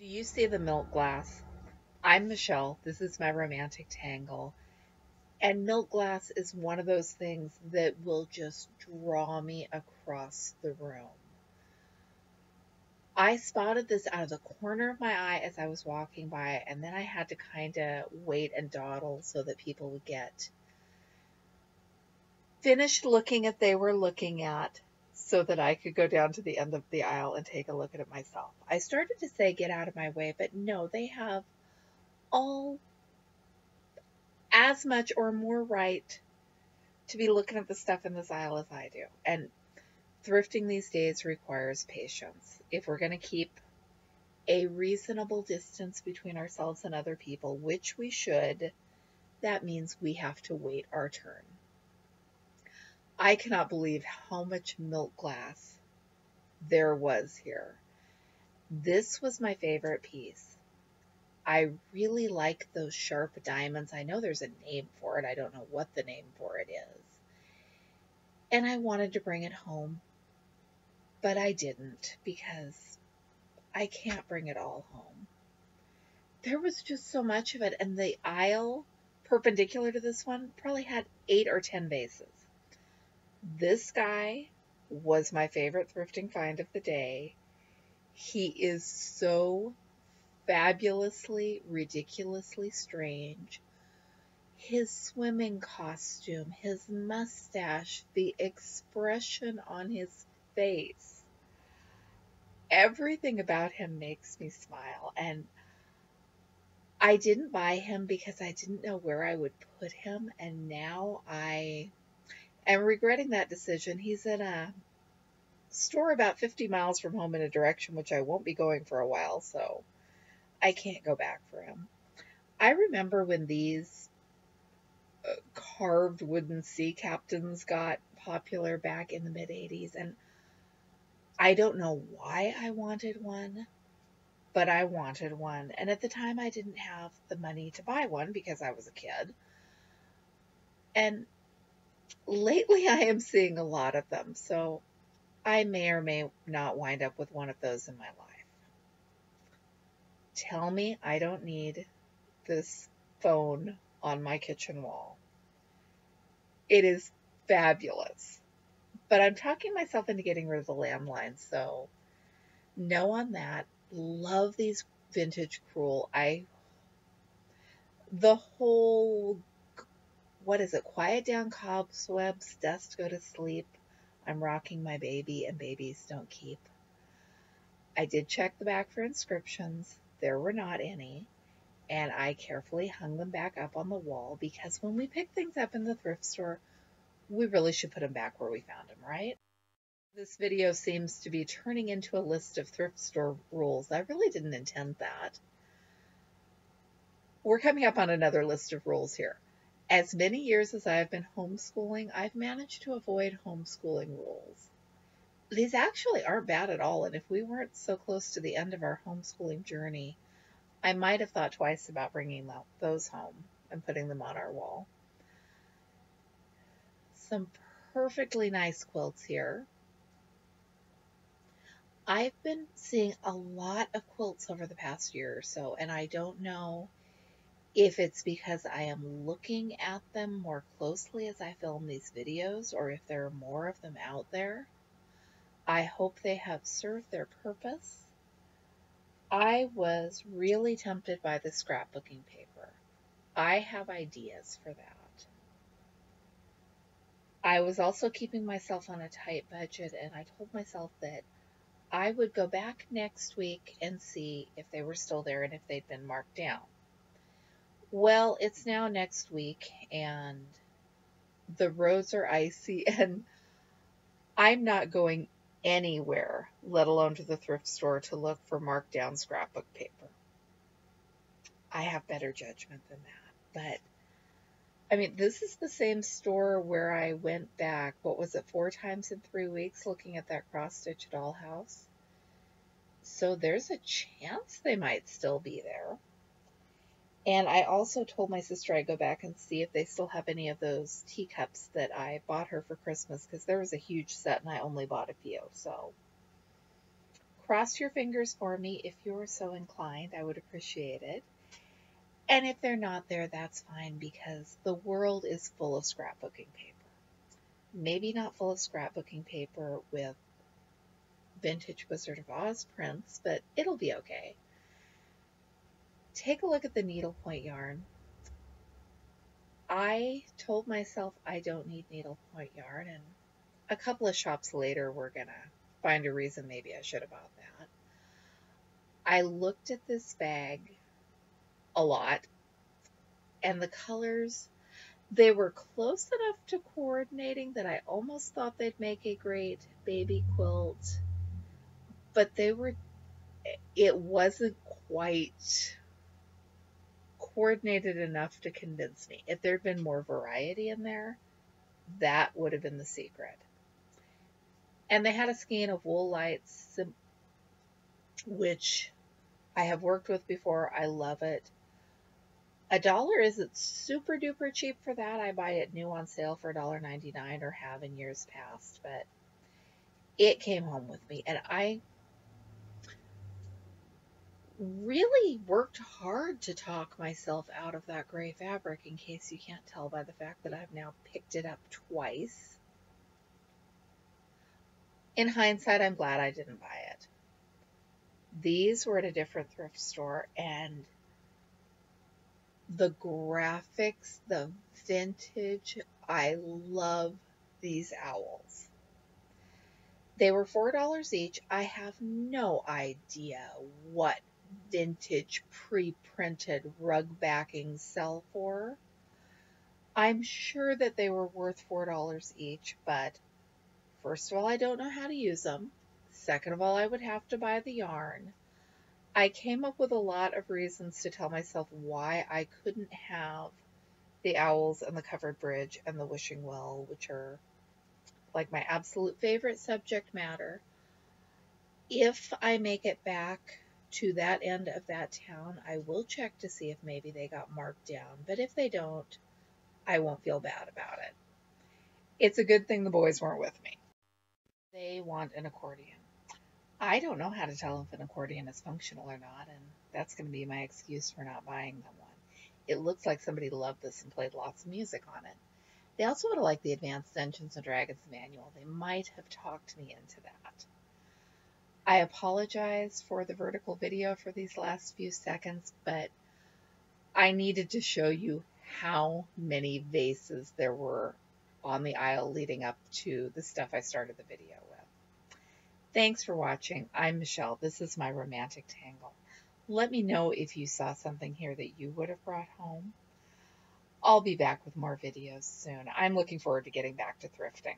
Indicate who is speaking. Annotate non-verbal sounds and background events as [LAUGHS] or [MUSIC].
Speaker 1: Do you see the milk glass? I'm Michelle. This is my romantic tangle. And milk glass is one of those things that will just draw me across the room. I spotted this out of the corner of my eye as I was walking by, and then I had to kind of wait and dawdle so that people would get finished looking at they were looking at so that I could go down to the end of the aisle and take a look at it myself. I started to say, get out of my way, but no, they have all as much or more right to be looking at the stuff in this aisle as I do. And thrifting these days requires patience. If we're going to keep a reasonable distance between ourselves and other people, which we should, that means we have to wait our turn. I cannot believe how much milk glass there was here. This was my favorite piece. I really like those sharp diamonds. I know there's a name for it. I don't know what the name for it is. And I wanted to bring it home, but I didn't because I can't bring it all home. There was just so much of it, and the aisle perpendicular to this one probably had eight or ten vases. This guy was my favorite thrifting find of the day. He is so fabulously, ridiculously strange. His swimming costume, his mustache, the expression on his face, everything about him makes me smile. And I didn't buy him because I didn't know where I would put him. And now I am regretting that decision. He's in a store about 50 miles from home in a direction which I won't be going for a while, so I can't go back for him. I remember when these uh, carved wooden sea captains got popular back in the mid 80s, and I don't know why I wanted one, but I wanted one. And at the time, I didn't have the money to buy one because I was a kid. And lately I am seeing a lot of them, so I may or may not wind up with one of those in my life. Tell me I don't need this phone on my kitchen wall. It is fabulous. But I'm talking myself into getting rid of the landline, so no on that. Love these vintage crewel. I the whole what is it? Quiet down cobwebs, dust go to sleep. I'm rocking my baby and babies don't keep. I did check the back for inscriptions. There were not any. And I carefully hung them back up on the wall because when we pick things up in the thrift store, we really should put them back where we found them, right? This video seems to be turning into a list of thrift store rules. I really didn't intend that. We're coming up on another list of rules here. As many years as I have been homeschooling, I've managed to avoid homeschooling rules. These actually aren't bad at all, and if we weren't so close to the end of our homeschooling journey, I might have thought twice about bringing those home and putting them on our wall. Some perfectly nice quilts here. I've been seeing a lot of quilts over the past year or so, and I don't know if it's because I am looking at them more closely as I film these videos or if there are more of them out there. I hope they have served their purpose. I was really tempted by the scrapbooking paper. I have ideas for that. I was also keeping myself on a tight budget and I told myself that I would go back next week and see if they were still there and if they'd been marked down. Well, it's now next week and the roads are icy [LAUGHS] and I'm not going anywhere, let alone to the thrift store to look for marked down scrapbook paper. I have better judgment than that. But I mean, this is the same store where I went back, what was it, four times in three weeks looking at that cross stitch dollhouse. So there's a chance they might still be there. And I also told my sister I'd go back and see if they still have any of those teacups that I bought her for Christmas because there was a huge set and I only bought a few. So Cross your fingers for me if you're so inclined. I would appreciate it. And if they're not there, that's fine because the world is full of scrapbooking paper. Maybe not full of scrapbooking paper with vintage Wizard of Oz prints, but it'll be okay. Take a look at the needlepoint yarn. I told myself I don't need needlepoint yarn, and a couple of shops later, we're going to find a reason maybe I should have bought that. I looked at this bag a lot, and the colors, they were close enough to coordinating that I almost thought they'd make a great baby quilt, but they were, it wasn't quite coordinated enough to convince me. If there'd been more variety in there, that would have been the secret. And they had a skein of wool lights, which I have worked with before. I love it. A dollar isn't super duper cheap for that. I buy it new on sale for $1.99 or have in years past, but it came home with me. And I really worked hard to talk myself out of that gray fabric in case you can't tell by the fact that I've now picked it up twice. In hindsight, I'm glad I didn't buy it. These were at a different thrift store and the graphics, the vintage, I love these owls. They were $4 each. I have no idea what vintage pre-printed rug backings sell for. I'm sure that they were worth $4 each, but first of all, I don't know how to use them. Second of all, I would have to buy the yarn. I came up with a lot of reasons to tell myself why I couldn't have the owls and the covered bridge and the wishing well, which are like my absolute favorite subject matter. If I make it back to that end of that town, I will check to see if maybe they got marked down. But if they don't, I won't feel bad about it. It's a good thing the boys weren't with me. They want an accordion. I don't know how to tell if an accordion is functional or not, and that's going to be my excuse for not buying them one. It looks like somebody loved this and played lots of music on it. They also would have liked the Advanced Dungeons and Dragons manual. They might have talked me into that. I apologize for the vertical video for these last few seconds, but I needed to show you how many vases there were on the aisle leading up to the stuff I started the video with. Thanks for watching. I'm Michelle. This is my romantic tangle. Let me know if you saw something here that you would have brought home. I'll be back with more videos soon. I'm looking forward to getting back to thrifting.